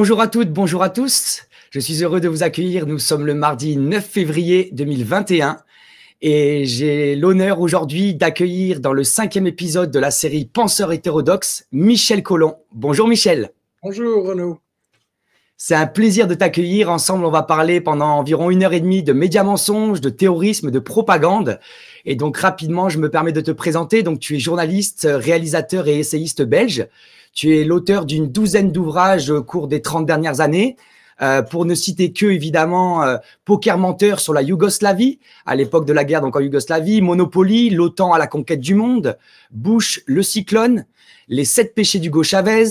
Bonjour à toutes, bonjour à tous. Je suis heureux de vous accueillir. Nous sommes le mardi 9 février 2021 et j'ai l'honneur aujourd'hui d'accueillir dans le cinquième épisode de la série Penseur hétérodoxe Michel Collomb. Bonjour Michel. Bonjour Renaud. C'est un plaisir de t'accueillir. Ensemble, on va parler pendant environ une heure et demie de médias mensonges, de terrorisme, de propagande. Et donc, rapidement, je me permets de te présenter. Donc, tu es journaliste, réalisateur et essayiste belge. Tu es l'auteur d'une douzaine d'ouvrages au cours des 30 dernières années. Euh, pour ne citer que, évidemment, euh, Poker menteur sur la Yougoslavie, à l'époque de la guerre donc en Yougoslavie, Monopoly, l'OTAN à la conquête du monde, Bush, le cyclone, les sept péchés d'Hugo Chavez,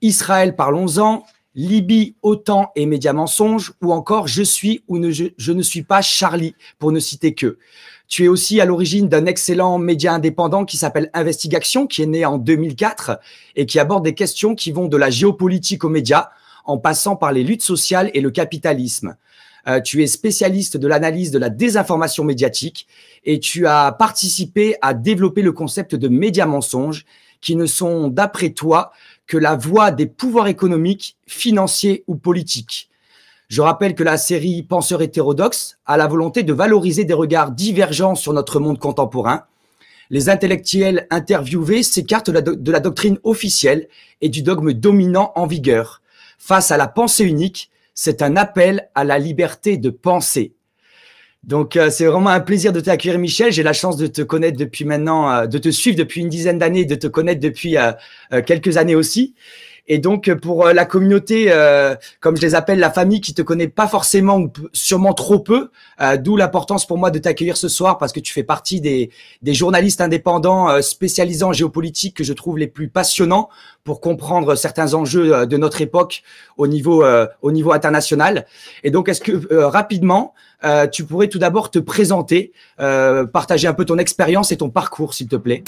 Israël, parlons-en, Libye, OTAN et médias mensonges, ou encore Je suis ou ne, je, je ne suis pas Charlie, pour ne citer que. Tu es aussi à l'origine d'un excellent média indépendant qui s'appelle Investigation, qui est né en 2004 et qui aborde des questions qui vont de la géopolitique aux médias, en passant par les luttes sociales et le capitalisme. Euh, tu es spécialiste de l'analyse de la désinformation médiatique et tu as participé à développer le concept de médias mensonges qui ne sont, d'après toi, que la voix des pouvoirs économiques, financiers ou politiques. Je rappelle que la série Penseur hétérodoxe a la volonté de valoriser des regards divergents sur notre monde contemporain. Les intellectuels interviewés s'écartent de la doctrine officielle et du dogme dominant en vigueur face à la pensée unique, c'est un appel à la liberté de penser. Donc euh, c'est vraiment un plaisir de t'accueillir Michel. J'ai la chance de te connaître depuis maintenant, euh, de te suivre depuis une dizaine d'années, de te connaître depuis euh, quelques années aussi. Et donc pour la communauté, comme je les appelle, la famille qui te connaît pas forcément ou sûrement trop peu, d'où l'importance pour moi de t'accueillir ce soir parce que tu fais partie des, des journalistes indépendants spécialisés en géopolitique que je trouve les plus passionnants pour comprendre certains enjeux de notre époque au niveau au niveau international. Et donc est-ce que rapidement tu pourrais tout d'abord te présenter, partager un peu ton expérience et ton parcours, s'il te plaît?